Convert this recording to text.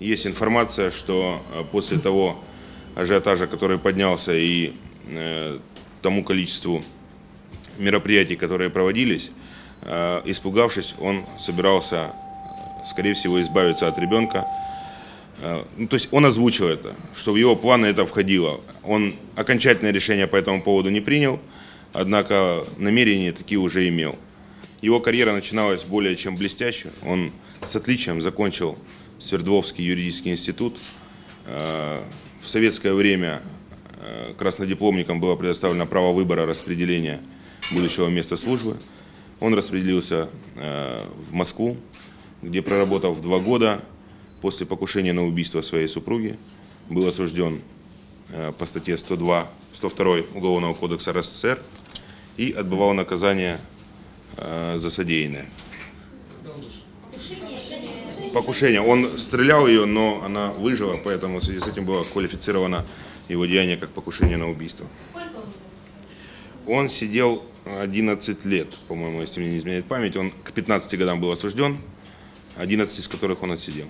Есть информация, что э, после того ажиотажа, который поднялся и э, тому количеству мероприятий, которые проводились, э, испугавшись, он собирался, скорее всего, избавиться от ребенка. Ну, то есть он озвучил это, что в его планы это входило. Он окончательное решение по этому поводу не принял, однако намерения такие уже имел. Его карьера начиналась более чем блестяще. Он с отличием закончил Свердловский юридический институт. Э, в советское время э, краснодипломникам было предоставлено право выбора распределения будущего места службы. Он распределился э, в Москву, где проработав два года после покушения на убийство своей супруги, был осужден по статье 102, 102 Уголовного кодекса РСФСР и отбывал наказание за содеянное покушение. Он стрелял ее, но она выжила, поэтому в связи с этим было квалифицировано его деяние как покушение на убийство. Он сидел 11 лет, по-моему, если мне не изменяет память. Он к 15 годам был осужден, 11 из которых он отсидел.